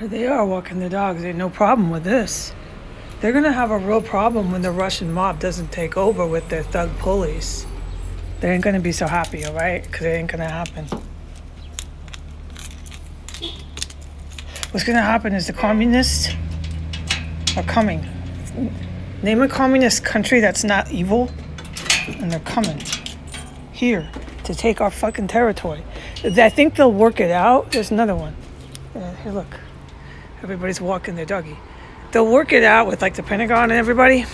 They are walking their dogs. Ain't no problem with this. They're gonna have a real problem when the Russian mob doesn't take over with their thug police. They ain't gonna be so happy, alright? Because it ain't gonna happen. What's gonna happen is the communists are coming. Name a communist country that's not evil, and they're coming here to take our fucking territory. I think they'll work it out. There's another one. Uh, here, look. Everybody's walking their doggy. They'll work it out with like the Pentagon and everybody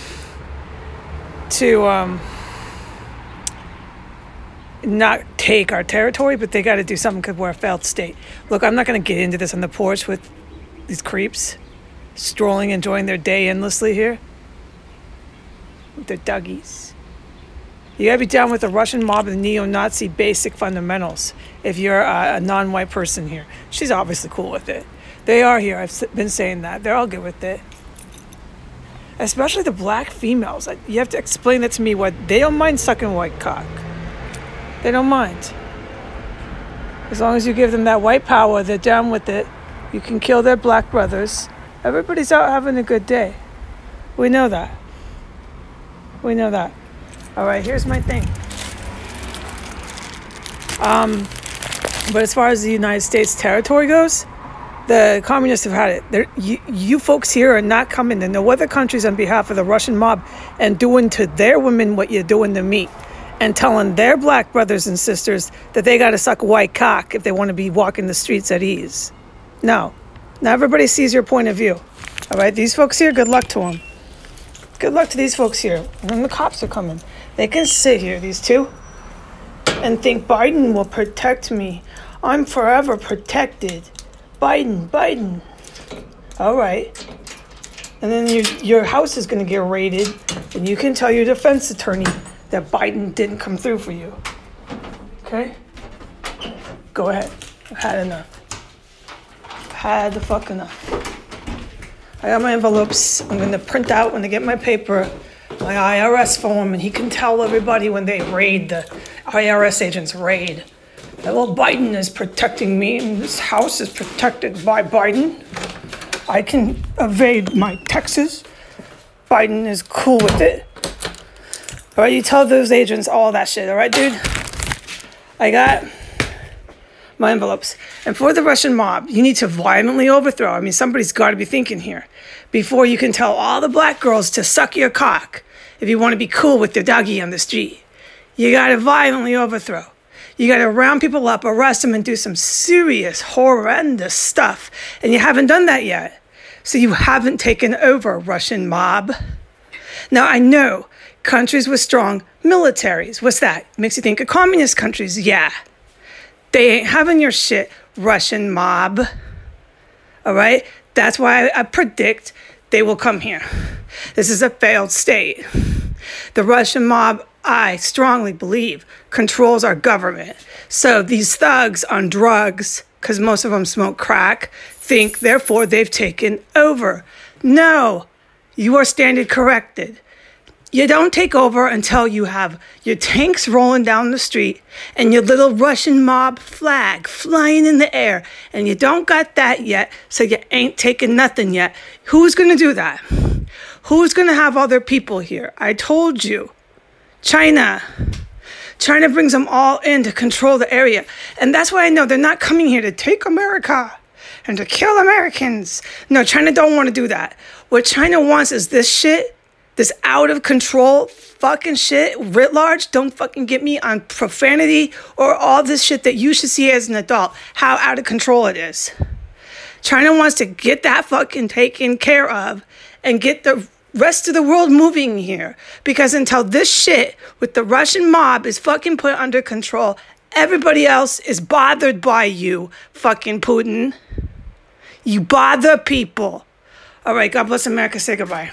to um, not take our territory, but they got to do something because we're a failed state. Look, I'm not going to get into this on the porch with these creeps strolling, enjoying their day endlessly here with their doggies. You gotta be down with the Russian mob and neo Nazi basic fundamentals if you're a, a non white person here. She's obviously cool with it. They are here. I've been saying that. They're all good with it. Especially the black females. You have to explain that to me what they don't mind sucking white cock. They don't mind. As long as you give them that white power, they're down with it. You can kill their black brothers. Everybody's out having a good day. We know that. We know that. All right, here's my thing. Um, but as far as the United States territory goes, the communists have had it. You, you folks here are not coming to no other countries on behalf of the Russian mob and doing to their women what you're doing to me and telling their black brothers and sisters that they got to suck white cock if they want to be walking the streets at ease. No. Now everybody sees your point of view. All right, these folks here, good luck to them. Good luck to these folks here. When the cops are coming, they can sit here, these two, and think Biden will protect me. I'm forever protected. Biden, Biden. All right. And then your, your house is going to get raided, and you can tell your defense attorney that Biden didn't come through for you. Okay? Go ahead. I've had enough. I've had the fuck enough. I got my envelopes. I'm going to print out when I get my paper, my IRS form, and he can tell everybody when they raid, the IRS agents raid. Little Biden is protecting me, and this house is protected by Biden. I can evade my taxes. Biden is cool with it. All right, you tell those agents all that shit, all right, dude? I got my envelopes. And for the Russian mob, you need to violently overthrow. I mean, somebody's got to be thinking here before you can tell all the black girls to suck your cock if you want to be cool with your doggy on the street. You got to violently overthrow. You got to round people up, arrest them, and do some serious, horrendous stuff. And you haven't done that yet. So you haven't taken over, Russian mob. Now, I know countries with strong militaries. What's that? Makes you think of communist countries. Yeah. They ain't having your shit, Russian mob. All right? That's why I predict they will come here. This is a failed state. The Russian mob I strongly believe, controls our government. So these thugs on drugs, because most of them smoke crack, think therefore they've taken over. No, you are standing corrected. You don't take over until you have your tanks rolling down the street and your little Russian mob flag flying in the air. And you don't got that yet, so you ain't taking nothing yet. Who's to do that? Who's to have other people here? I told you. China. China brings them all in to control the area. And that's why I know they're not coming here to take America and to kill Americans. No, China don't want to do that. What China wants is this shit, this out of control fucking shit writ large. Don't fucking get me on profanity or all this shit that you should see as an adult, how out of control it is. China wants to get that fucking taken care of and get the rest of the world moving here. Because until this shit with the Russian mob is fucking put under control, everybody else is bothered by you, fucking Putin. You bother people. All right, God bless America. Say goodbye.